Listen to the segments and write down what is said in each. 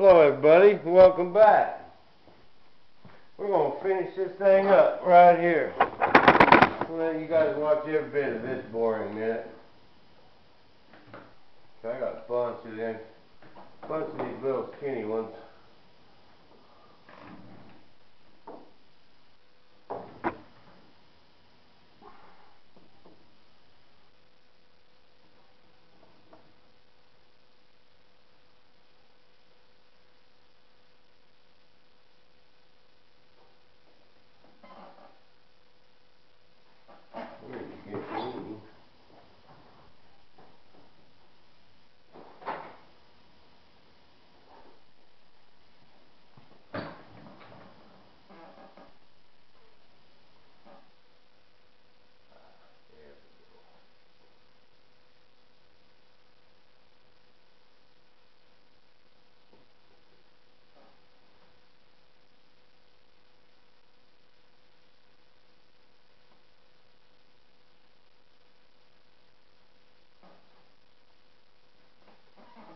Hello everybody, welcome back. We're going to finish this thing up right here. We'll you guys watch every bit of this boring minute. I got a bunch of them, bunch of these little skinny ones.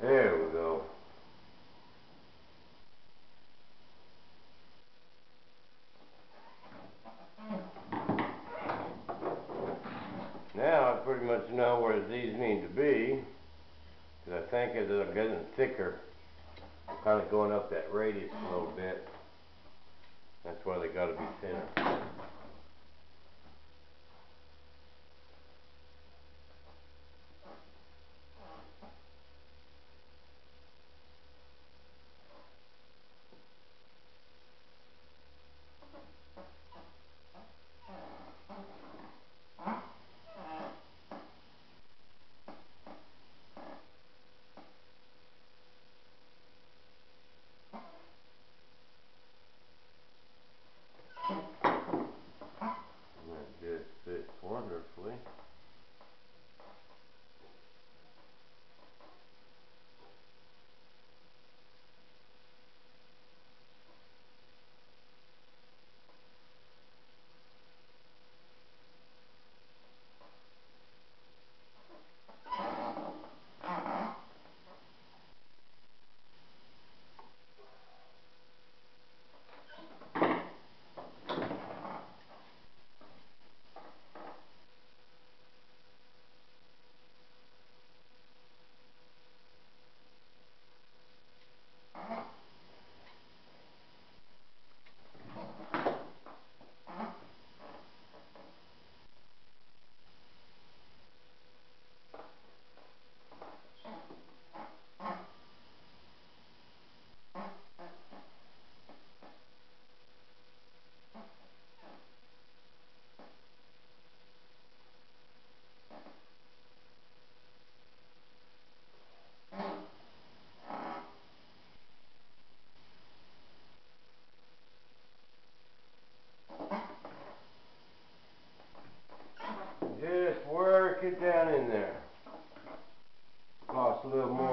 There we go. Now I pretty much know where these need to be. Because I think as they're getting thicker, kind of going up that radius a little bit. That's why they got to be thinner. That just fits wonderfully. Just work it down in there. Toss a little more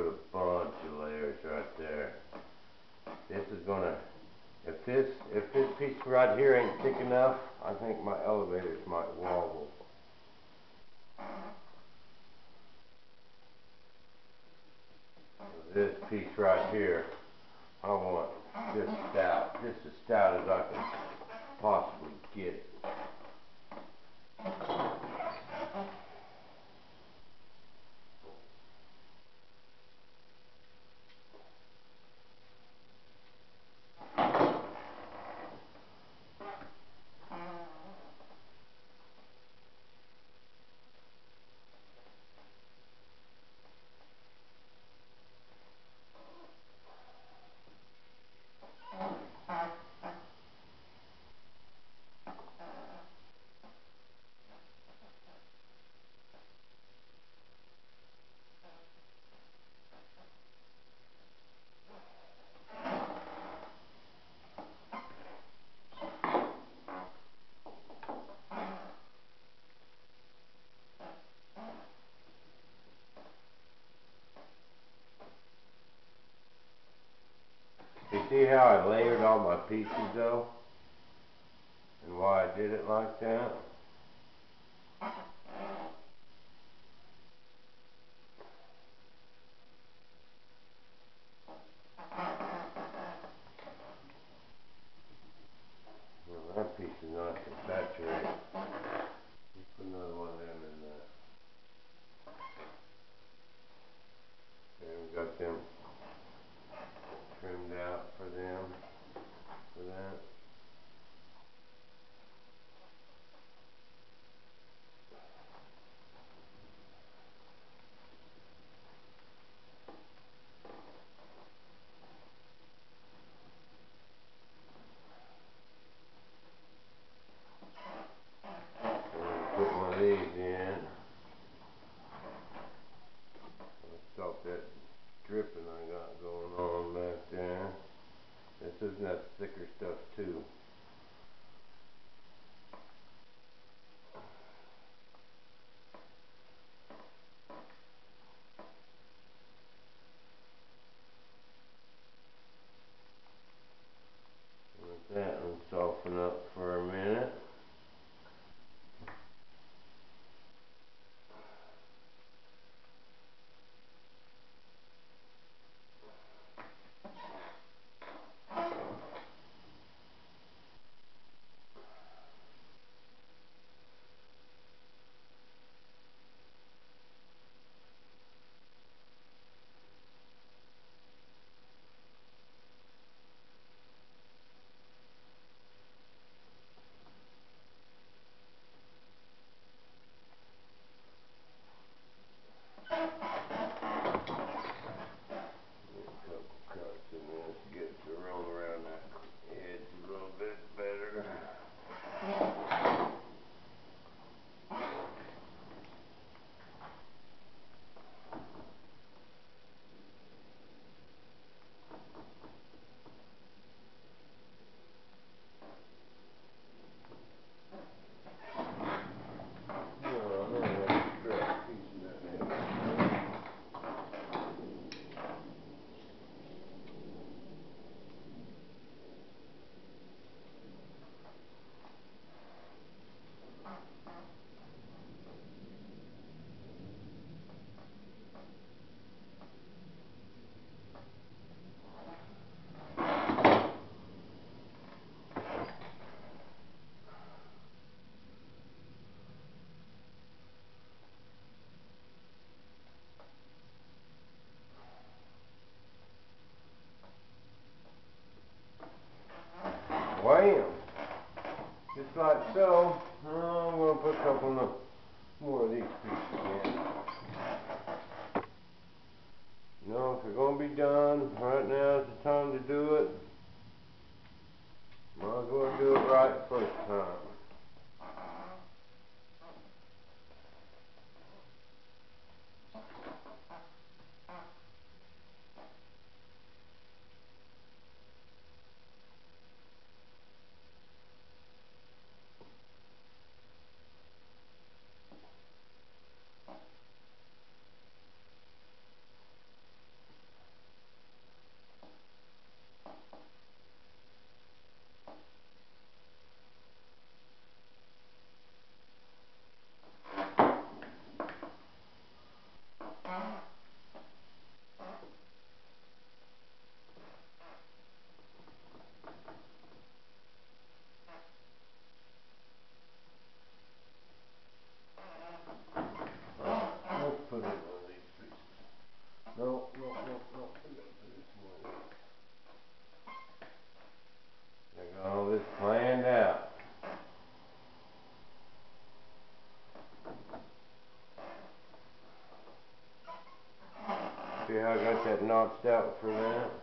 put a bunch of layers right there. This is going to, if this, if this piece right here ain't thick enough, I think my elevators might wobble. This piece right here, I want just stout, just as stout as I can possibly get it. how I layered all my pieces though? And why I did it like that? had notched out for that.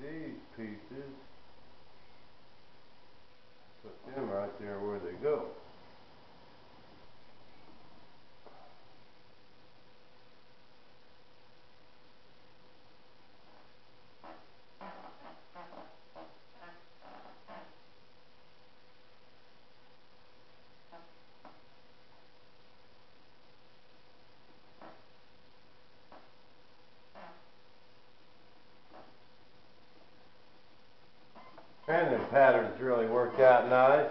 these pieces, put them right there where they go. pattern's really worked out nice.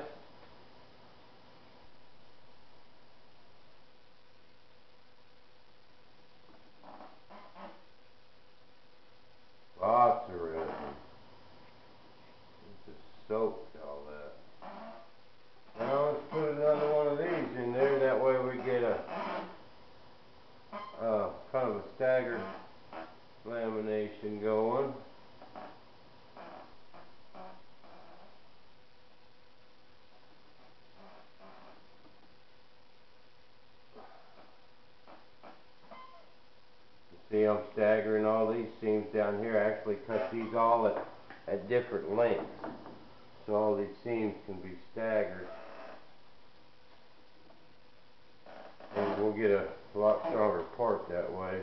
you'll get a lot stronger part that way.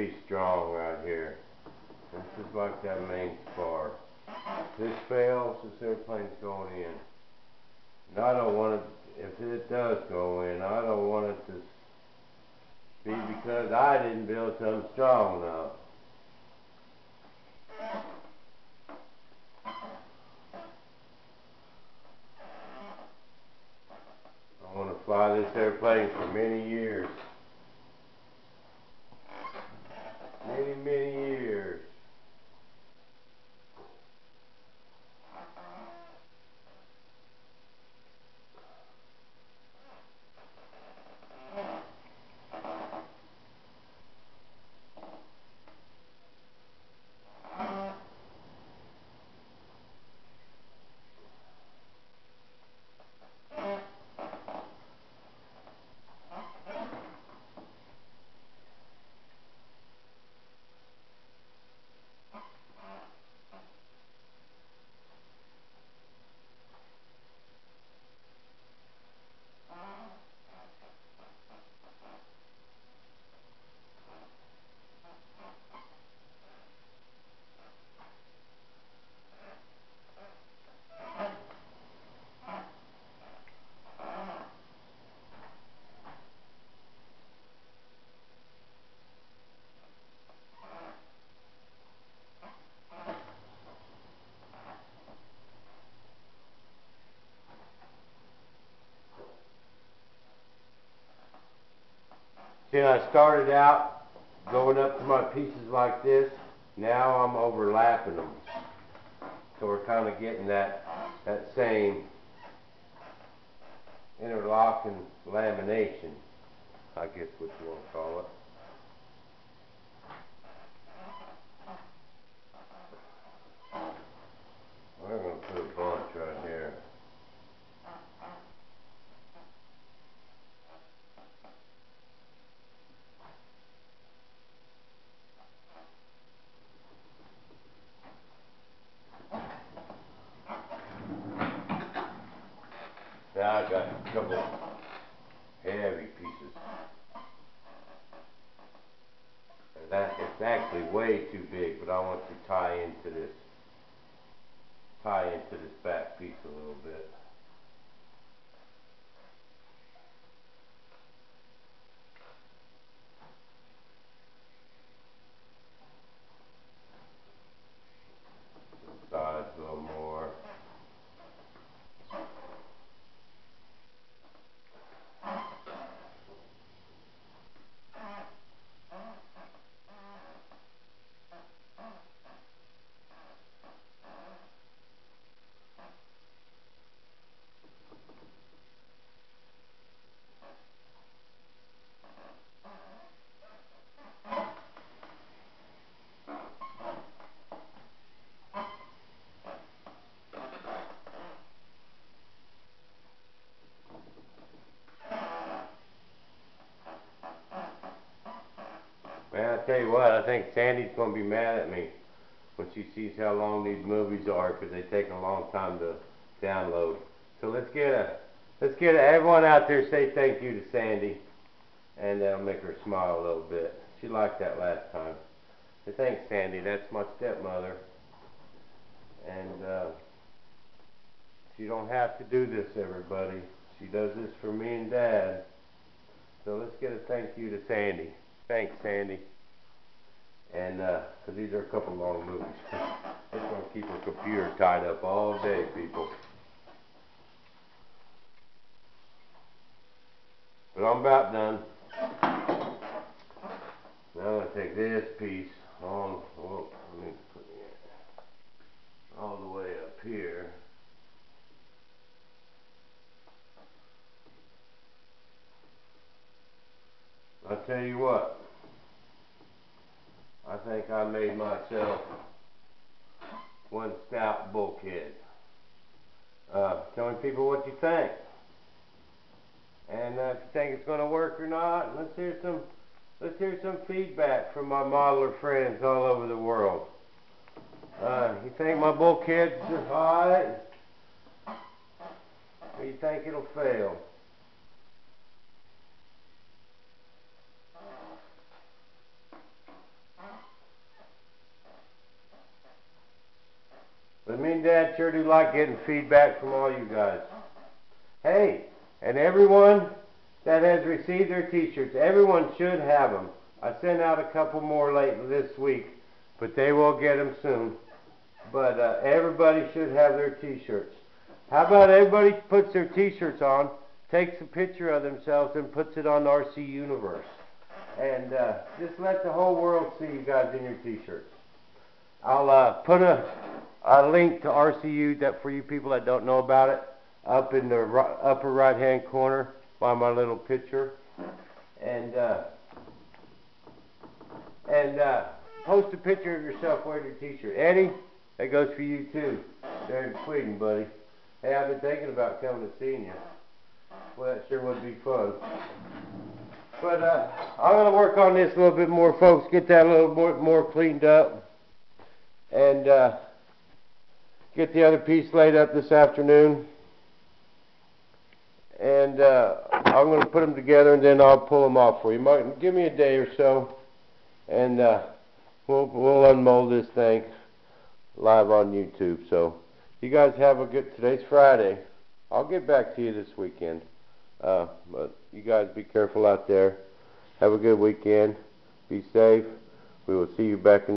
be strong right here. This is like that main spar. This fails, this airplane's going in. And I don't want it, if it does go in, I don't want it to be because I didn't build something strong enough. I want to fly this airplane for many years. Many, many years. See, I started out going up to my pieces like this. Now I'm overlapping them. So we're kind of getting that, that same interlocking lamination, I guess what you want to call it. We're going to put a bunch right here. Now I got a couple heavy pieces. And that it's actually way too big, but I want to tie into this tie into this back piece a little bit. Sides a little more. Man, I tell what, I think Sandy's gonna be mad at me when she sees how long these movies are because they take a long time to download. So let's get a, let's get a, everyone out there say thank you to Sandy, and that'll make her smile a little bit. She liked that last time. So thanks, Sandy. That's my stepmother, and uh, she don't have to do this, everybody. She does this for me and Dad. So let's get a thank you to Sandy. Thanks, Sandy. And, uh, because these are a couple long movies. it's going to keep her computer tied up all day, people. But I'm about done. Now I'm going to take this piece on, oh, let me put it all the way up here. I tell you what, I think I made myself one stout bulkhead. Uh, tell me people what you think. And uh, if you think it's going to work or not, let's hear some let's hear some feedback from my modeler friends all over the world. Uh, you think my bulkhead's alright? Or you think it'll fail? But me and Dad sure do like getting feedback from all you guys. Hey, and everyone that has received their t-shirts, everyone should have them. I sent out a couple more late this week, but they will get them soon. But uh, everybody should have their t-shirts. How about everybody puts their t-shirts on, takes a picture of themselves and puts it on RC Universe. And uh, just let the whole world see you guys in your t-shirts. I'll uh, put a, a link to RCU that for you people that don't know about it up in the ri- upper right hand corner by my little picture. And uh, and uh, post a picture of yourself wearing your t-shirt. Eddie, that goes for you too. There in Sweden, buddy. Hey, I've been thinking about coming and seeing you. Well, that sure would be fun. But uh, I'm gonna work on this a little bit more, folks. Get that a little more, more cleaned up, and uh, get the other piece laid up this afternoon. And uh, I'm gonna put them together, and then I'll pull them off for you. Martin, give me a day or so, and uh, we'll we'll unmold this thing live on YouTube. So you guys have a good. Today's Friday. I'll get back to you this weekend. Uh, but you guys be careful out there. Have a good weekend. Be safe. We will see you back in